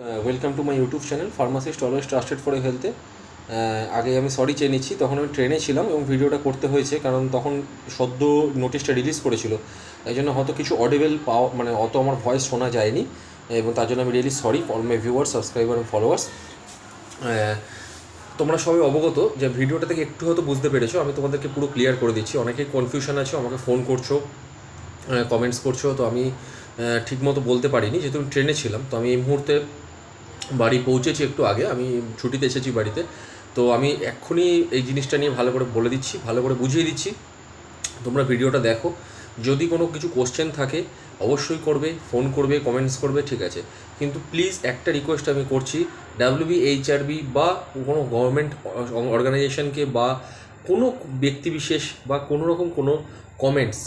Welcome to my YouTube channel pharmacist always trusted for হেলথে আগে আমি sorry চেয়ে নিচ্ছি, তখন আমি ট্রেনে ছিলাম এবং ভিডিওটা করতে হয়েছে, কারণ তখন সদ্য নোটিশটা রিলিজ করেছিল। তাই জন্য হয়তো কিছু অডিবেল পাওয়া মানে অত আমার ভয়েস শোনা যায়নি, এবং তার জন্য আমি really sorry for my viewer subscriber এবং ফলোয়ার্স তোমরা সবাই অবগত যে ভিডিওটা থেকে একটু হয়তো বুঝতে পেরেছ, আমি তোমাদেরকে পুরো ক্লিয়ার করে দিচ্ছি। অনেকেই কনফিউশন আছে, আমাকে ফোন করছ কমেন্টস করছ, তো আমি ঠিকমতো বলতে পারিনি, যেহেতু আমি ট্রেনে ছিলাম। তো আমি এই মুহূর্তে বাড়ি পৌঁছেছি একটু আগে, আমি ছুটিতে এসেছি বাড়িতে। তো আমি এক্ষুনি এই জিনিসটা নিয়ে ভালো করে বলে দিচ্ছি, ভালো করে বুঝিয়ে দিচ্ছি। তোমরা ভিডিওটা দেখো। যদি কোনো কিছু কোশ্চেন থাকে, অবশ্যই করবে ফোন করবে কমেন্টস করবে, ঠিক আছে। কিন্তু প্লিজ একটা রিকোয়েস্ট আমি করছি ডাব্লিউবি এইচআরবি বা কোনো গভর্নমেন্ট অর্গানাইজেশনকে বা কোনো ব্যক্তিবিশেষ বা কোনো রকম কোনো কমেন্টস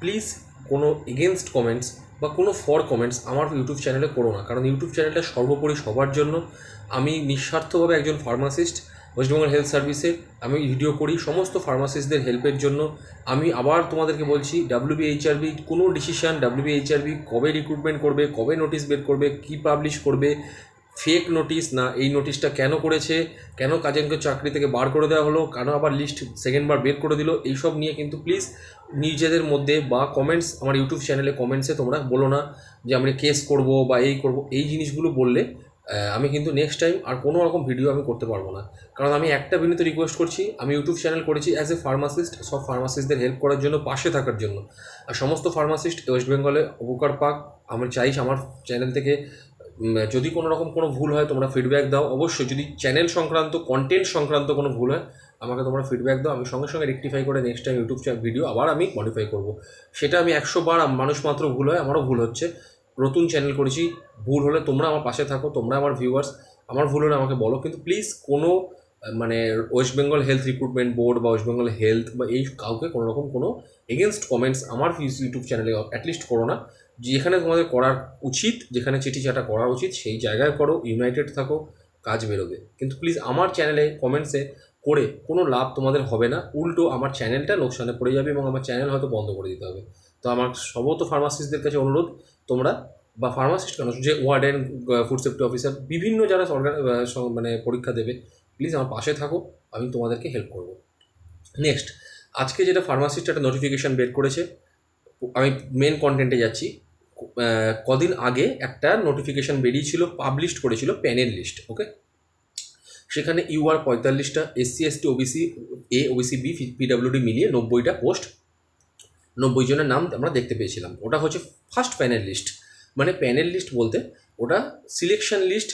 প্লিজ কোনো এগেনস্ট কমেন্টস বা কোনো ফর কমেন্টস আমার ইউটিউব চ্যানেলে করো না। কারণ ইউটিউব চ্যানেলটা সর্বোপরি সবার জন্য। আমি নিঃস্বার্থভাবে একজন ফার্মাসিস্ট ওয়েস্টবেঙ্গল হেলথ সার্ভিসে আমি ভিডিও করি সমস্ত ফার্মাসিস্টদের হেল্পের জন্য। আমি আবার তোমাদেরকে বলছি ডাব্লিউবিএইচআরবি কোনো ডিসিশান ডাব্লিউবিএইচআরবি কবে রিক্রুটমেন্ট করবে, কবে নোটিশ বের করবে, কী পাবলিশ করবে ফেক নোটিশ না, এই নোটিশটা কেন করেছে, কেন কাজেনকে চাকরি থেকে বার করে দেওয়া হলো, কেন আবার লিস্ট সেকেন্ডবার বের করে দিল এইসব নিয়ে কিন্তু প্লিজ নিজেদের মধ্যে বা কমেন্টস আমার ইউটিউব চ্যানেলে কমেন্টসে তোমরা বলো না যে আমি কেস করব বা এই করব, এই জিনিসগুলো বললে আমি কিন্তু নেক্সট টাইম আর কোনো রকম ভিডিও আমি করতে পারব না। কারণ আমি একটা বিনীত রিকোয়েস্ট করছি, আমি ইউটিউব চ্যানেল করেছি অ্যাজ এ ফার্মাসিস্ট সব ফার্মাসিস্টদের হেল্প করার জন্য, পাশে থাকার জন্য। আর সমস্ত ফার্মাসিস্ট ওয়েস্ট বেঙ্গলে উপকার পাক আমি চাইছি আমার চ্যানেল থেকে যদি কোনো রকম কোনো ভুল হয়, তোমরা ফিডব্যাক দাও। অবশ্যই যদি চ্যানেল সংক্রান্ত কন্টেন্ট সংক্রান্ত কোনো ভুল হয়, আমাকে তোমরা ফিডব্যাক দাও। আমি সঙ্গে সঙ্গে রেক্টিফাই করে next time YouTube channel video আবার আমি মডিফাই করব। সেটা আমি একশো বার মানুষ মাত্র ভুল হয়, আমারও ভুল হচ্ছে। নতুন চ্যানেল করেছি, ভুল হলে তোমরা আমার পাশে থাকো, তোমরা আমার ভিউয়ার্স আমার ভুল হলে আমাকে বলো। কিন্তু প্লিজ কোনো মানে West Bengal health recruitment board বা ওয়েস্ট বেঙ্গল হেলথ বা এই কাউকে কোনো রকম কোনো এগেনস্ট কমেন্টস আমার ইউটিউব চ্যানেলে অ্যাটলিস্ট করো না। যেখানে তোমাদের করার উচিত, যেখানে চিঠি চাটা করা উচিত, সেই জায়গায় করো ইউনাইটেড থাকো, কাজ বেরোবে। কিন্তু প্লিজ আমার চ্যানেলে কমেন্টসে করে কোনো লাভ তোমাদের হবে না। উল্টো আমার চ্যানেলটা লোকসানে পড়ে যাবে এবং আমার চ্যানেল হয়তো বন্ধ করে দিতে হবে। তো আমার সমস্ত ফার্মাসিস্টদের কাছে অনুরোধ, তোমরা বা ফার্মাসিস্ট কেন যে ওয়ার্ডেন ফুড সেফটি অফিসার বিভিন্ন যারা সরকার মানে পরীক্ষা দেবে প্লিজ আমার পাশে থাকো, আমি তোমাদেরকে হেল্প করব। নেক্সট আজকে যেটা ফার্মাসিস্ট একটা নোটিফিকেশান বের করেছে, আমি মেন কন্টেন্টে যাচ্ছি কদিন আগে একটা নোটিফিকেশান বেরিয়েছিল পাবলিশড করেছিল প্যানেল লিস্ট ওকে সেখানে ইউআর পঁয়তাল্লিশটা SC ST OBC A OBC B PWD মিলিয়ে নব্বইটা পোস্ট নব্বই জনের নাম আমরা দেখতে পেয়েছিলাম। ওটা হচ্ছে ফার্স্ট প্যানেল লিস্ট মানে প্যানেল লিস্ট বলতে ওটা সিলেকশন লিস্ট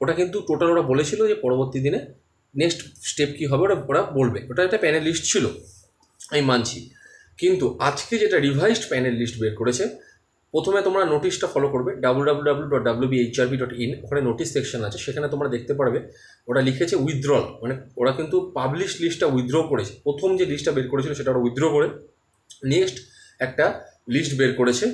ওটা কিন্তু টোটাল ওরা বলেছিল যে পরবর্তী দিনে নেক্সট স্টেপ কী হবে ওটা ওরা বলবে। ওটা একটা প্যানেল লিস্ট ছিল, আমি মানছি। কিন্তু আজকে যেটা রিভাইসড প্যানেল লিস্ট বের করেছে প্রথমে তোমরা নোটিশটা ফলো করবে ডাব্লু ইন ওখানে নোটিশ সেকশন আছে, সেখানে তোমরা দেখতে পারবে, ওরা লিখেছে উইথড্রল মানে ওরা কিন্তু পাবলিশ লিস্টটা উইথড্র করেছে। প্রথম যে লিস্টটা বের করেছিল সেটা ওরা উইথড্র করে নেক্সট একটা লিস্ট বের করেছে,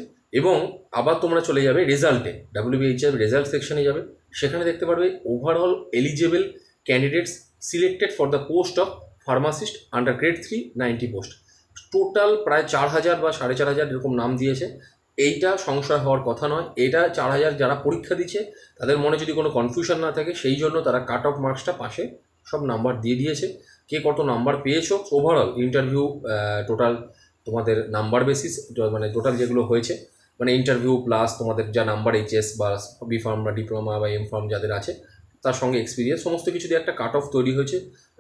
এবং আবার তোমরা চলে যাবে রেজাল্টে ডাব্লিউবিএইচআর রেজাল্ট সেকশনে যাবে, সেখানে দেখতে পারবে overall eligible candidates selected for the post of pharmacist under grade three ninety post total প্রায় চার হাজার বা সাড়ে চার হাজার এরকম নাম দিয়েছে এইটা সংশয় হওয়ার কথা নয়। এটা চার হাজার যারা পরীক্ষা দিচ্ছে, তাদের মনে যদি কোনো কনফিউশন না থাকে, সেই জন্য তারা কাট অফ মার্কসটা পাশে সব নাম্বার দিয়ে দিয়েছে। কে কত নাম্বার পেয়েছ? ওভারঅল ইন্টারভিউ টোটাল তোমাদের নাম্বার বেসিস মানে টোটাল যেগুলো হয়েছে মানে ইন্টারভিউ প্লাস তোমাদের যা নাম্বার এইচএস বা বি ফার্ম বা ডিপ্লোমা বা এম ফার্ম যাদের আছে তার সঙ্গে এক্সপিরিয়েন্স সমস্ত কিছু দিয়ে একটা কাট অফ তৈরি হয়েছে।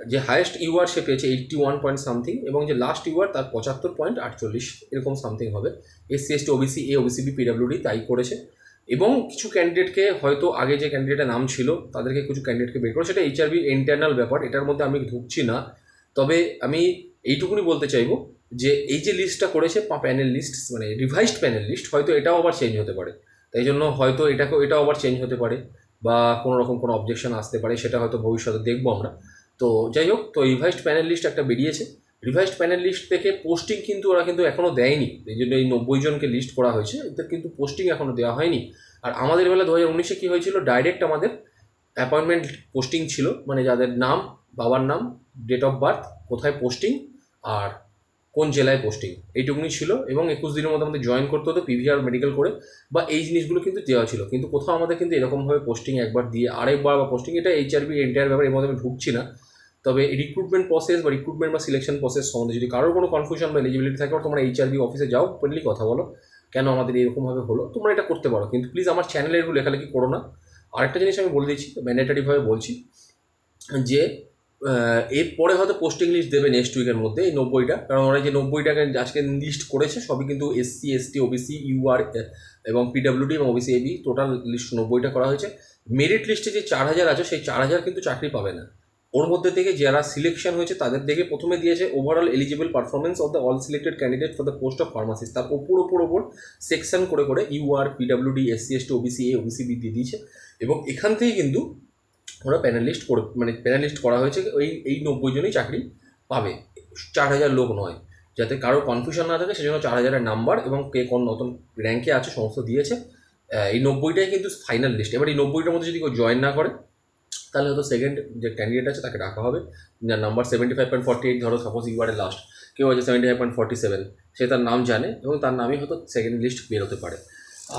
যে হায়েস্ট ইউআর সে পেয়েছে এইটটি ওয়ান পয়েন্ট সামথিং এবং যে লাস্ট ইউআর তার পঁচাত্তর পয়েন্ট আটচল্লিশ, এরকম সামথিং হবে। SC ST OBC A OBC B PWD তাই করেছে। এবং কিছু ক্যান্ডিডেটকে হয়তো আগে যে ক্যান্ডিডেটের নাম ছিল, তাদেরকে কিছু ক্যান্ডিডেটকে বের করে সেটা এইচআরবির ইন্টারনাল ব্যাপার, এটার মধ্যে আমি ঢুকছি না। তবে আমি এইটুকুনি বলতে চাইব যে এই যে লিস্টটা করেছে প্যানেল লিস্ট মানে রিভাইসড প্যানেল লিস্ট হয়তো এটাও আবার চেঞ্জ হতে পারে। তাই জন্য হয়তো এটাকেও, এটাও আবার চেঞ্জ হতে পারে। বা কোনো রকম কোনো অবজেকশন আসতে পারে, সেটা হয়তো ভবিষ্যতে দেখব আমরা। তো যাই হোক, তো রিভাইসড প্যানেল লিস্ট একটা বেরিয়েছে। রিভাইসড প্যানেল লিস্ট থেকে পোস্টিং কিন্তু ওরা কিন্তু এখনও দেয়নি। এই জন্য এই নব্বই জনকে লিস্ট করা হয়েছে। এদের কিন্তু পোস্টিং এখনও দেওয়া হয়নি। আর আমাদের বেলা দু হাজার উনিশে কী হয়েছিল? ডাইরেক্ট আমাদের অ্যাপয়েন্টমেন্ট পোস্টিং ছিল। মানে যাদের নাম, বাবার নাম ডেট অফ বার্থ কোথায় পোস্টিং আর কোন জেলায় পোস্টিং এইটুকুনি ছিল এবং একুশ দিনের মধ্যে আমাদের জয়েন করতে হতো পিভিআর মেডিকেল করে বা এই জিনিসগুলো কিন্তু দেওয়া ছিল। কিন্তু কোথাও আমাদের কিন্তু এরকমভাবে পোস্টিং একবার দিয়ে আরেকবার বা পোস্টিং এটা এইচআরবি এন্টায়ার ব্যাপারে এর মধ্যে আমি ঢুকছি না। তবে রিক্রুটমেন্ট প্রসেস বা রিক্রুটমেন্ট বা সিলেকশন প্রসেস সম্বন্ধে যদি কারোর কোনো কনফিউশন বা এলিজিবিলিটি থাকে তোমরা এইচআরবি অফিসে যাও পেনলি কথা বলো, কেন আমাদের এরকমভাবে হলো, তোমরা এটা করতে পারো। কিন্তু প্লিজ আমার চ্যানেলের লেখালেখি করো না। আরেকটা জিনিস আমি বলে দিচ্ছি ম্যান্ডেটারিভাবে বলছি, যে এরপরে হয়তো পোস্টিং লিস্ট দেবে নেক্সট উইকের মধ্যে, এই নব্বইটা। কারণ ওরা যে নব্বইটাকে আজকে লিস্ট করেছে, সবই কিন্তু এসসি এসটি ওবিসি ইউআর এবং পিডাব্লিউডি এবং OBC A B total list নব্বইটা করা হয়েছে। মেরিট লিস্টে যে চার হাজার আছে, সেই চার হাজার কিন্তু চাকরি পাবে না। ওর মধ্যে থেকে যারা সিলেকশন হয়েছে, তাদের দেখে প্রথমে দিয়েছে overall eligible performance of the all selected candidate for the post of pharmacist তার ওপর ওপর ওপর সেকশন করে করে UR PWD SC ST OBC A OBC B দিয়ে দিয়েছে। এবং এখান থেকেই কিন্তু ওরা প্যানেলিস্ট করে মানে প্যানেলিস্ট করা হয়েছে, ওই, এই নব্বই জনই চাকরি পাবে। চার হাজার লোক নয়। যাতে কারও কনফিউশন না থাকে, সেজন্য চার হাজারের নাম্বার এবং কে কোন নতুন র্যাঙ্কে আছে, সমস্ত দিয়েছে। এই নব্বইটাই কিন্তু ফাইনাল লিস্ট এবার এই নব্বইটার মধ্যে যদি কেউ জয়েন না করে, তাহলে হয়তো সেকেন্ড যে ক্যান্ডিডেট আছে, তাকে ডাকা হবে। যার number seventy five point forty eight ধরো সাপোজ ইউবারের লাস্ট কেউ আছে seventy five point forty seven সে তার নাম জানে এবং তার নামই হয়তো সেকেন্ড লিস্ট বেরোতে পারে।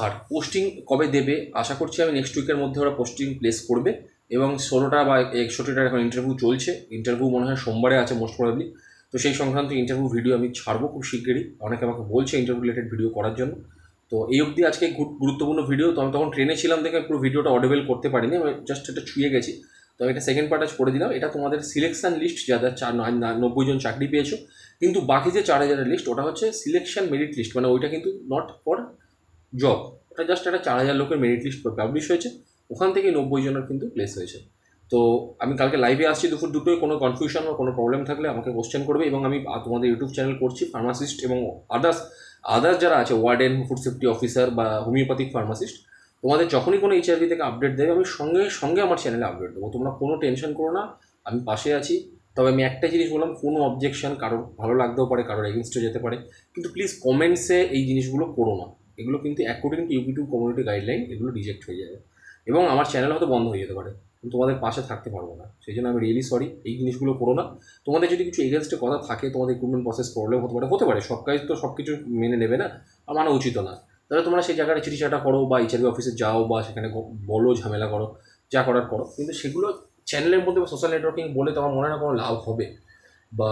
আর পোস্টিং কবে দেবে, আশা করছি আমি নেক্সট উইকের মধ্যে ওরা পোস্টিং প্লেস করবে। এবং ষোলোটা বা একষট্টিটার এখন ইন্টারভিউ চলছে। ইন্টারভিউ মনে হয় সোমবারে আছে মোস্ট প্রবাবলি তো সেই সংক্রান্ত ইন্টারভিউ ভিডিও আমি ছাড়বো খুব শিগগিরই। অনেকে আমাকে বলছে ইন্টারভিউ রিলেটেড ভিডিও করার জন্য। তো এই অবধি আজকে গুরুত্বপূর্ণ ভিডিও তো আমি তখন ট্রেনে ছিলাম দেখে পুরো ভিডিওটা অডেবেল করতে পারিনি। আমি জাস্ট এটা ছুঁয়ে গেছি। তো আমি এটা সেকেন্ড পার্ট আজ করে দিলাম। এটা তোমাদের সিলেকশন লিস্ট যাদের চার নব্বই জন চাকরি পেয়েছ। কিন্তু বাকি যে চার হাজারের লিস্ট ওটা হচ্ছে সিলেকশন মেরিট লিস্ট মানে ওইটা কিন্তু নট ফর জব ওটা জাস্ট একটা চার হাজার লোকের মেরিট লিস্ট পাবলিশ হয়েছে। ওখান থেকে নব্বই জনের কিন্তু প্লেস হয়েছে। তো আমি কালকে লাইভে আসছি দুপুর দুটোই কোনো কনফিউশন বা কোনো প্রবলেম থাকলে আমাকে কোশ্চেন করবে এবং আমি তোমাদের ইউটিউব চ্যানেল করছি ফার্মাসিস্ট এবং আদার্স আদার্স যারা আছে ওয়ার্ডেন ফুড সেফটি অফিসার বা হোমিওপ্যাথিক ফার্মাসিস্ট তোমাদের যখনই কোনো এইচআরভি থেকে আপডেট দেবে, আমি সঙ্গে সঙ্গে আমার চ্যানেলে আপডেট দেবো। তোমরা কোনো টেনশন করো না, আমি পাশে আছি। তবে আমি একটা জিনিস বললাম, কোনো অবজেকশন কারোর ভালো লাগতেও পারে, কারোর এগেনস্টে যেতে পারে। কিন্তু প্লিজ কমেন্টসে এই জিনিসগুলো করো না। এগুলো কিন্তু according to YouTube community guideline এগুলো রিজেক্ট হয়ে যাবে। এবং আমার চ্যানেল হয়তো বন্ধ হয়ে যেতে পারে। তোমাদের পাশে থাকতে পারব না। সেই জন্য আমি রিয়েলি সরি এই জিনিসগুলো করো না। তোমাদের যদি কিছু এগেনস্টে কথা থাকে, তোমাদের রিক্রুটমেন্ট প্রসেস প্রবলেম হতে পারে হতে পারে। সব কাজ তো সব কিছু মেনে নেবে না, আর মানা উচিত না। তাহলে তোমরা সেই জায়গাটা চিঠিচাটা করো বা এইচআরবি অফিসে যাও বা সেখানে বলো, ঝামেলা করো, যা করার করো। কিন্তু সেগুলো চ্যানেলের মধ্যে বা সোশ্যাল নেটওয়ার্কিং বলে তোমার মনে হয় কোনো লাভ হবে বা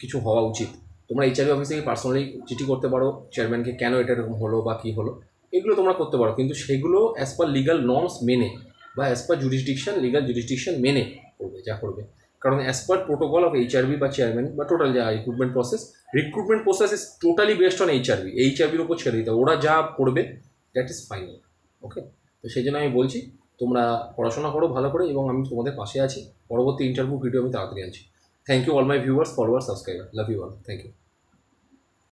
কিছু হওয়া উচিত। তোমরা এইচআরবি অফিসে পার্সোনালি চিঠি করতে পারো চেয়ারম্যানকে কেন এটা এরকম হলো বা কী হলো। এগুলো তোমরা করতে পারো, কিন্তু সেগুলো অ্যাজ পার লিগাল নর্মস মেনে বা অ্যাজ পার জুডিসডিকশন লিগাল জুডিসডিকশন মেনে করবে, যা করবে। কারণ as per protocol of HRB বা চেয়ারম্যান বা টোটাল যা recruitment process recruitment process is totally based on HRB এইচআরবির উপর ছেড়ে দিতে ওরা যা করবে দ্যাট ইজ ফাইনাল ওকে তো সেই জন্য আমি বলছি, তোমরা পড়াশোনা করো ভালো করে এবং আমি তোমাদের পাশে আছি। পরবর্তী ইন্টারভিউ ভিডিও আমি তাড়াতাড়ি আনছি। Thank you all my viewers follower subscriber love you all thank you